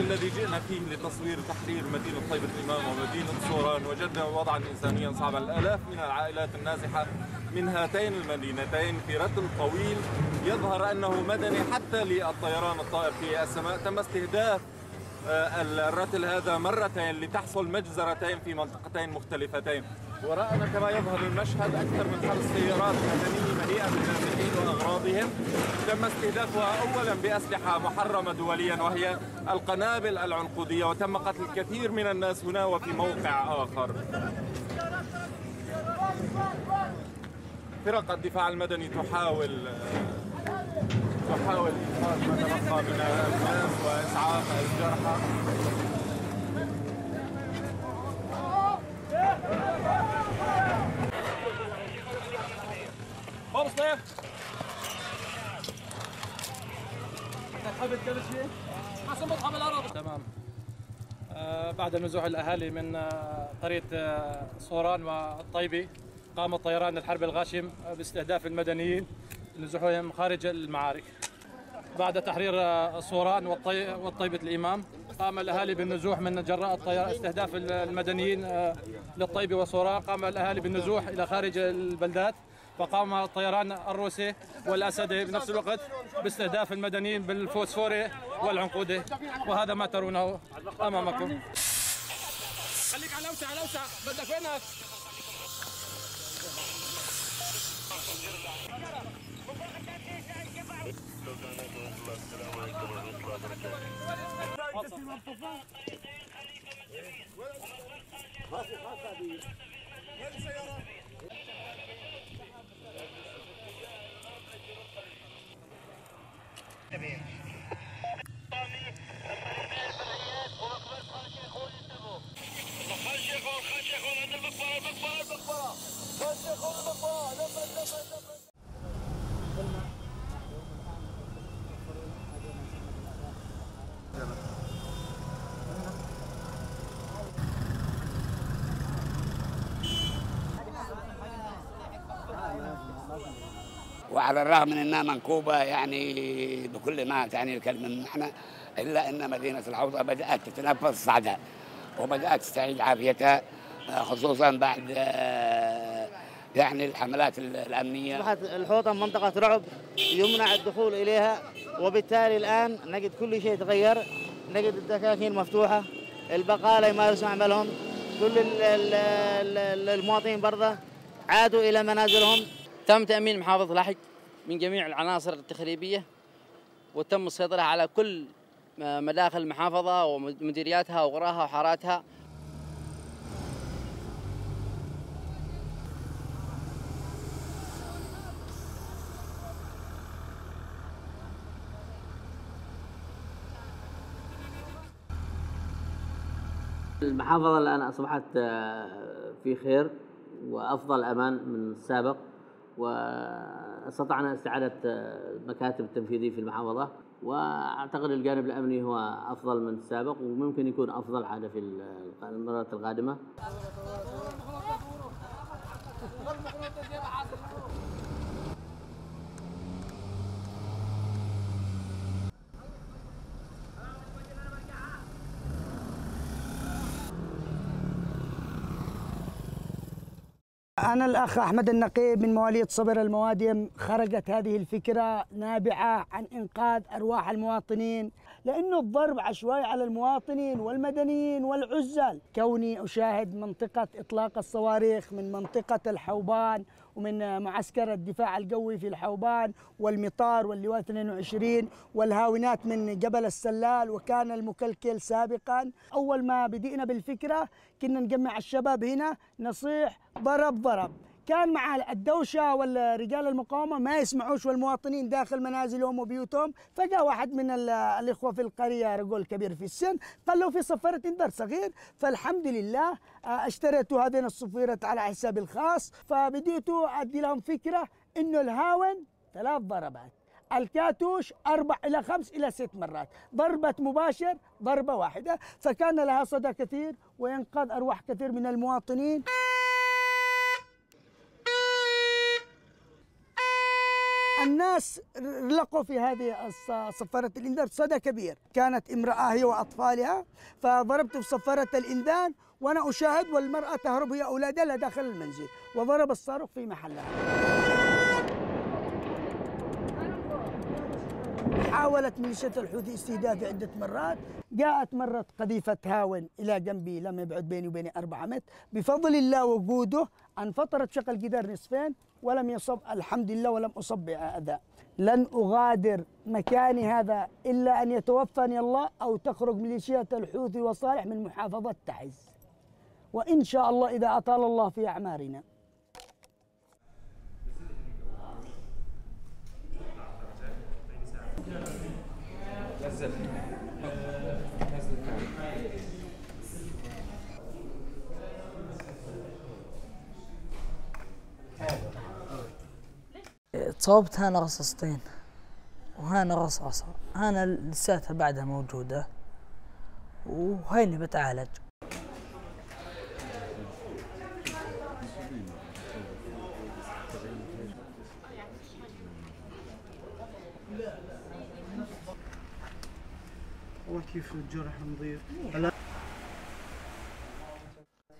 الذي جئنا فيه لتصوير تحرير مدينة طيبة الإمام ومدينة صوران وجدنا وضعا إنسانيا صعبا الآلاف من العائلات النازحة من هاتين المدينتين في رتل طويل. يظهر أنه مدني حتى للطيران الطائر في السماء. تم استهداف آه، الرتل هذا مرتين لتحصل مجزرتين في منطقتين مختلفتين. وراءنا كما يظهر المشهد أكثر من خمس سيارات مدنية مليئة بالنازحين وأغراضهم تم استهدافها أولا بأسلحة محرمة دوليا وهي القنابل العنقودية وتم قتل الكثير من الناس هنا وفي موقع آخر. فرق الدفاع المدني تحاول تحاول إنقاذ ما تبقى من الناس وإسعاف الجرحى. تمام. آه، بعد نزوح الأهالي من آه، قرية آه، صوران والطيبي قام الطيران الحرب الغاشم باستهداف المدنيين نزوحهم خارج المعارك. بعد تحرير آه، صوران والطي- والطيبة الإمام قام الأهالي بالنزوح من جراء استهداف المدنيين آه، للطيبة وصوران قام الأهالي بالنزوح إلى خارج البلدات. فقام الطيران الروسي والأسدي بنفس الوقت باستهداف المدنيين بالفوسفوري والعنقودي وهذا ما ترونه أمامكم. خليك على أوسع على أوسع بدك وينك؟ وعلى الرغم من إنها منكوبة يعني بكل ما تعني الكلمة من معنى إلا إن مدينة الحوضه بدأت تتنفس صعدها وبدأت تستعيد عافيتها آه، خصوصا بعد آه، يعني الحملات الأمنية. أصبحت الحوطة منطقة رعب يمنع الدخول إليها وبالتالي الآن نجد كل شيء تغير نجد الدكاكين مفتوحة البقالة يمارسوا عملهم كل ال- ال- ال- المواطنين برضه عادوا إلى منازلهم. تم تأمين محافظ لحج من جميع العناصر التخريبية. وتم السيطرة على كل مداخل المحافظة ومديرياتها وغراها وحاراتها. المحافظة الآن أصبحت آه، في خير وأفضل أمان من السابق واستطعنا استعادة آه، المكاتب التنفيذية في المحافظة وأعتقد الجانب الأمني هو أفضل من السابق وممكن يكون أفضل عادة في المرات القادمة. أنا الأخ أحمد النقيب من مواليد صبر الموادم خرجت هذه الفكرة نابعة عن إنقاذ أرواح المواطنين. لأنه الضرب عشوائي على المواطنين والمدنيين والعزل. كوني أشاهد منطقة إطلاق الصواريخ من منطقة الحوبان ومن معسكر الدفاع القوي في الحوبان والمطار واللواء 22 والهاونات من جبل السلال وكان المكلكل سابقا. أول ما بدينا بالفكرة كنا نجمع الشباب هنا نصيح ضرب ضرب. كان مع الدوشة والرجال المقاومة ما يسمعوش والمواطنين داخل منازلهم وبيوتهم. فجاء واحد من ال- الإخوة في القرية رجل كبير في السن قال له في صفارة إنذار صغير. فالحمد لله آه، اشتريت هذين الصفيرة على حسابي الخاص. فبديت أدي لهم فكرة إنه الهاون ثلاث ضربات الكاتوش أربع إلى خمس إلى ست مرات. ضربة مباشر ضربة واحدة. فكان لها صدى كثير وينقذ أرواح كثير من المواطنين. الناس لقوا في هذه صفارة الإنذار صدى كبير. كانت امرأة هي وأطفالها فضربت في صفارة الإنذار وأنا أشاهد والمرأة تهرب هي أولادها داخل المنزل وضرب الصاروخ في محلها. حاولت ميليشيا الحوثي استهدافي عدة مرات. جاءت مرة قذيفة هاون إلى جنبي لم يبعد بيني وبيني أربعة متر. بفضل الله وجوده انفطرت شق الجدار نصفين ولم يصب. الحمد لله ولم أصب بأذى لن أغادر مكاني هذا إلا أن يتوفاني الله أو تخرج ميليشيات الحوثي وصالح من محافظة تعز وإن شاء الله إذا أطال الله في أعمارنا. تصوبت هنا رصاصتين وهنا رصاصة هنا لساتها بعدها موجودة. وهيني بتعالج. وكيف الجرح نظيف.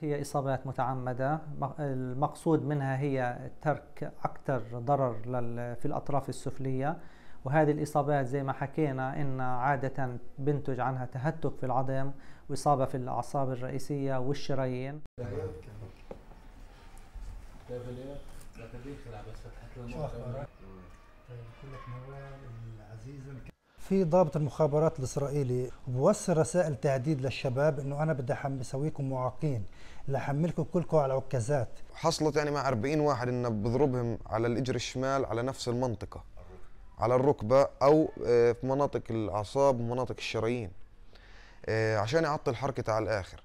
هي إصابات متعمدة. مق- المقصود منها هي ترك أكثر ضرر في الأطراف السفلية. وهذه الإصابات زي ما حكينا إن عادة بنتج عنها تهتك في العظم وإصابة في الأعصاب الرئيسية والشرايين. في ضابط المخابرات الإسرائيلي بوصل رسائل تهديد للشباب إنه أنا بدي بسويكم معاقين لحملكم كلكم على عكازات. حصلت يعني مع 40 واحد انه بضربهم على الإجر الشمال على نفس المنطقة على الركبة أو آه، في مناطق الأعصاب ومناطق الشرايين. آه، عشان يعطل حركته على الآخر.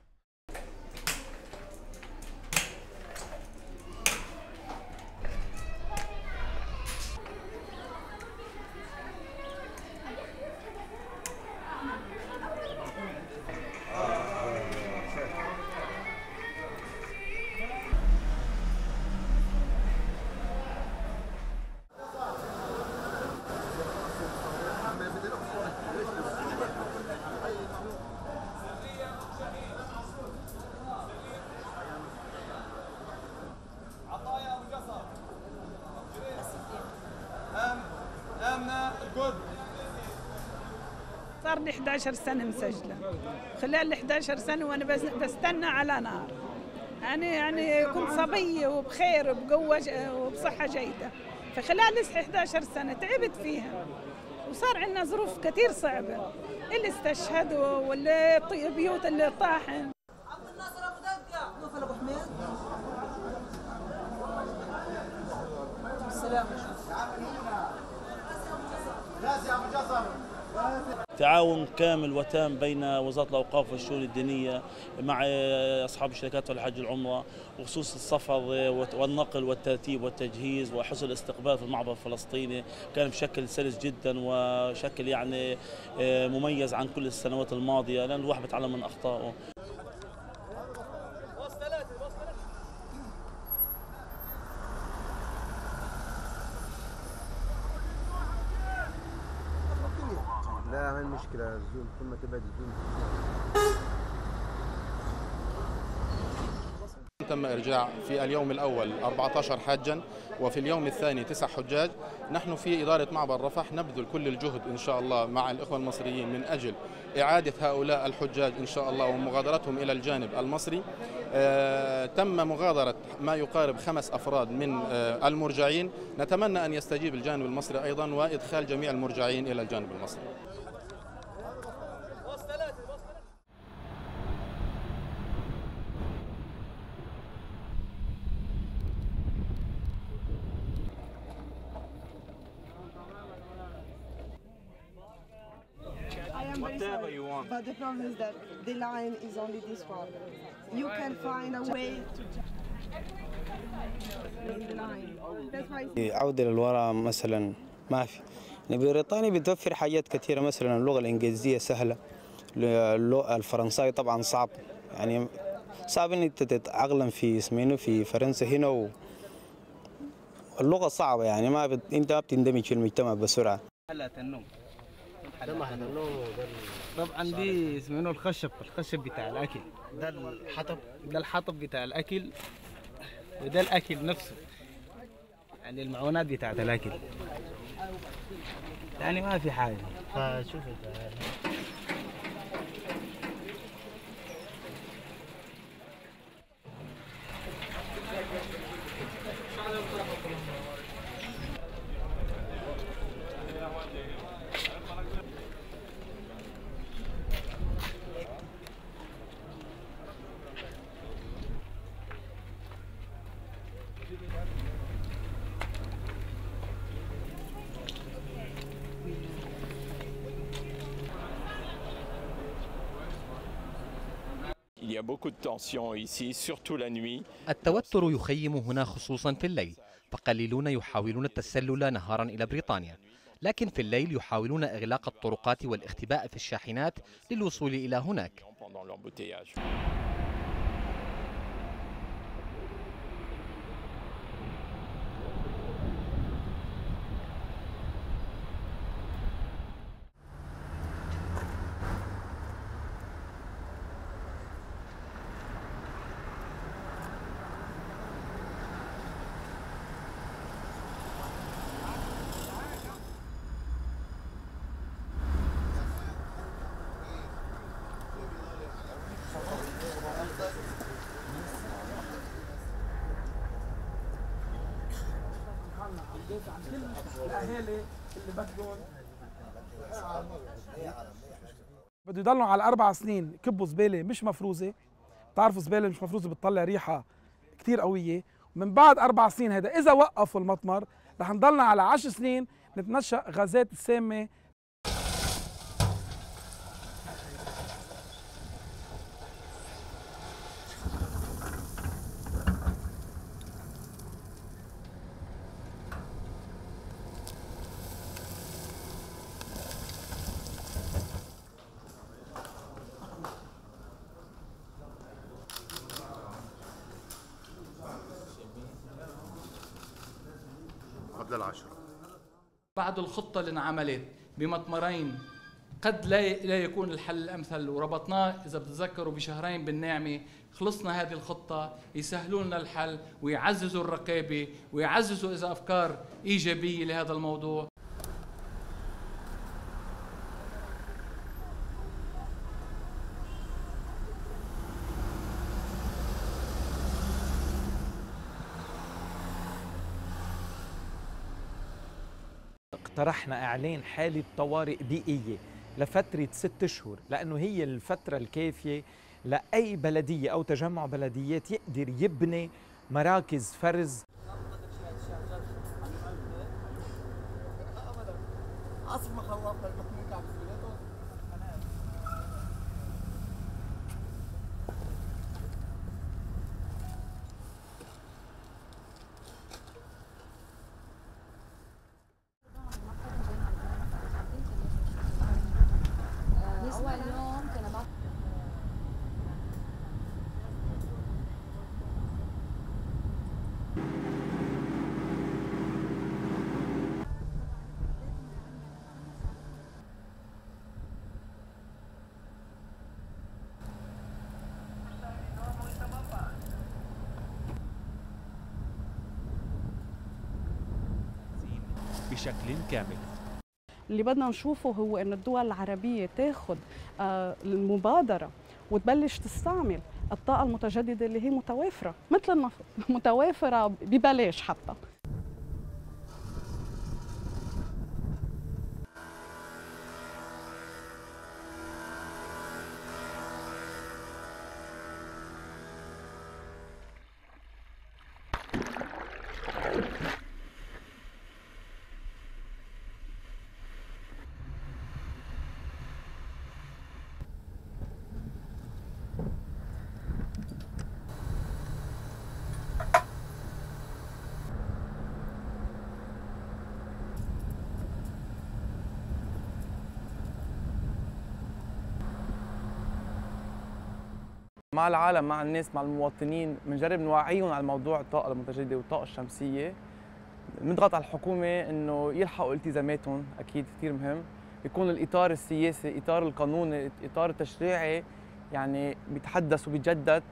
لي 11 سنة مسجلة. خلال ال 11 سنة وأنا بس- بستنى على نار. أنا يعني كنت صبية وبخير وبقوة ج- وبصحة جيدة. فخلال ال 11 سنة تعبت فيها. وصار عندنا ظروف كثير صعبة. اللي استشهدوا واللي بيوت اللي طاحن. تعاون كامل وتام بين وزارة الأوقاف والشؤون الدينية مع أصحاب الشركات والحج العمرة وخصوص السفر والنقل والترتيب والتجهيز وحسن الاستقبال في المعبر الفلسطيني. كان بشكل سلس جدا وشكل يعني مميز عن كل السنوات الماضية لأن الواحد بيتعلم من أخطائه. المشكلة الزوم ثم تبعد الزوم. تم إرجاع في اليوم الأول 14 حاجا وفي اليوم الثاني تسع حجاج. نحن في إدارة معبر رفح نبذل كل الجهد إن شاء الله مع الإخوة المصريين من أجل إعادة هؤلاء الحجاج إن شاء الله ومغادرتهم إلى الجانب المصري. آه تم مغادرة ما يقارب خمس أفراد من آه المرجعين. نتمنى أن يستجيب الجانب المصري أيضا وإدخال جميع المرجعين إلى الجانب المصري. Problem is that the line is only this far. You can find a way to عودة للوراء مثلا. ما في. بريطانيا بتوفر حاجات كثيرة مثلا اللغة الإنجليزية سهلة. اللغة الفرنساوي طبعا صعب. يعني صعب إن أنت تتأقلم في اسمينه في فرنسا هنا و اللغة صعبة يعني ما بت... أنت ما بتندمج في المجتمع تنوم طبعا دي اسمه الخشب الخشب بتاع الأكل. ده الحطب. ده الحطب بتاع الأكل. وده الأكل نفسه. يعني المعونات بتاعت الأكل. يعني ما في حاجة. فشوف التوتر يخيم هنا خصوصا في الليل فقليلون يحاولون التسلل نهارا إلى بريطانيا. لكن في الليل يحاولون إغلاق الطرقات والاختباء في الشاحنات للوصول إلى هناك. Pendant l'embouteillage. الاهالي اللي بدهم بده يضلوا على أربع سنين يكبوا زبالة مش مفروزة بتعرفوا زبالة مش مفروزة بتطلع ريحة كثير قوية ومن بعد أربع سنين هذا إذا وقفوا المطمر رح نضلنا على عشر سنين نتنشأ غازات السامه قبل العشرة بعد الخطة اللي انعملت بمطمرين قد لا لا يكون الحل الأمثل وربطناه إذا بتتذكروا بشهرين بالنعمة. خلصنا هذه الخطة يسهلوا لنا الحل ويعززوا الرقابه ويعززوا إذا أفكار إيجابية لهذا الموضوع. اقترحنا إعلان حاله طوارئ بيئية لفترة ست اشهر لأنه هي الفترة الكافية لأي بلدية أو تجمع بلديات يقدر يبني مراكز فرز. اسمح الله بالمحمود عبد أول يوم كنا مع بشكل كامل. اللي بدنا نشوفه هو أن الدول العربية تاخذ آه، المبادرة وتبلش تستعمل الطاقة المتجددة اللي هي متوافرة مثل النفط متوافرة ببلاش حتى. مع العالم مع الناس مع المواطنين بنجرب نوعيهم على موضوع الطاقة المتجددة والطاقة الشمسية. بنضغط على الحكومة إنه يلحقوا التزاماتهم أكيد كثير مهم. يكون الإطار السياسي إطار القانوني إطار التشريعي يعني بيتحدث وبيتجدد.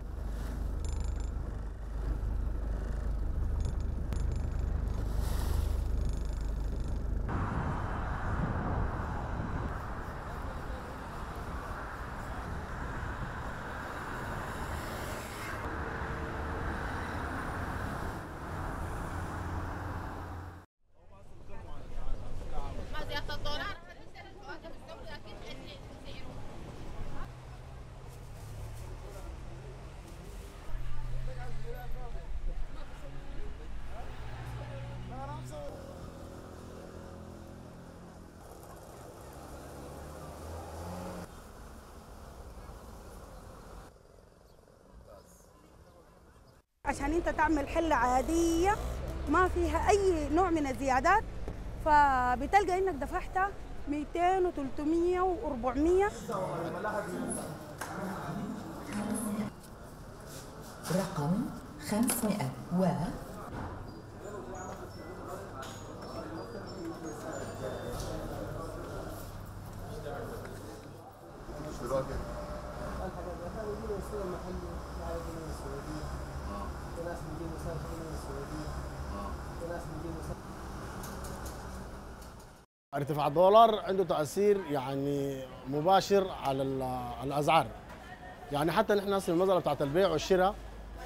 عشان انت تعمل حلة عادية ما فيها أي نوع من الزيادات فبتلقى إنك دفعت 200 و300 و400 رقم 500 و ارتفاع الدولار عنده تأثير يعني مباشر على ال- الأسعار. يعني حتى نحن هسه المساله بتاعت البيع والشراء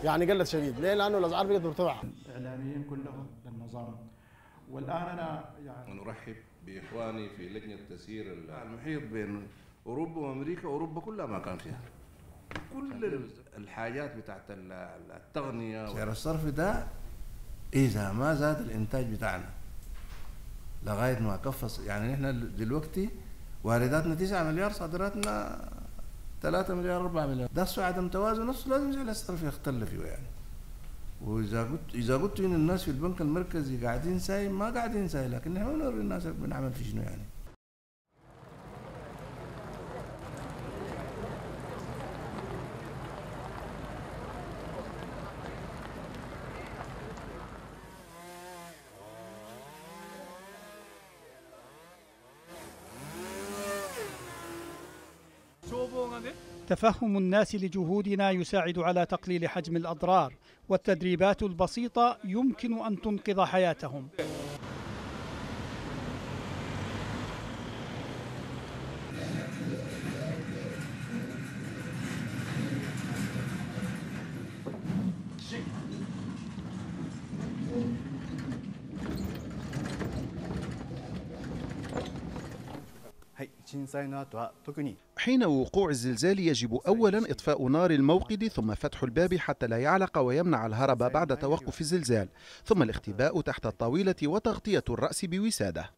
يعني قلت شديد. ليه؟ لأنه الأسعار بقت مرتفعة. الاعلاميين كلهم للنظام والآن أنا يعني ونرحب بإخواني في لجنة تسيير المحيط بين أوروبا وأمريكا. أوروبا كلها ما كان فيها. كل ال- الحاجات بتاعت ال- التغنية سعر الصرف ده إذا ما زاد الإنتاج بتاعنا لغاية ما كفص. يعني نحن دلوقتي وارداتنا 9 مليار صادراتنا 3 مليار 4 مليار. ده عدم توازن نفسه لازم سعر الصرف يختل فيه يعني. وإذا قلت إذا قلت إن الناس في البنك المركزي قاعدين ساي ما قاعدين ساي لكن إحنا بنوري الناس بنعمل في شنو يعني. تفهم الناس لجهودنا يساعد على تقليل حجم الأضرار والتدريبات البسيطة يمكن أن تنقذ حياتهم. حين وقوع الزلزال يجب أولا إطفاء نار الموقد ثم فتح الباب حتى لا يعلق ويمنع الهرب بعد توقف الزلزال ثم الاختباء تحت الطاولة وتغطية الرأس بوسادة.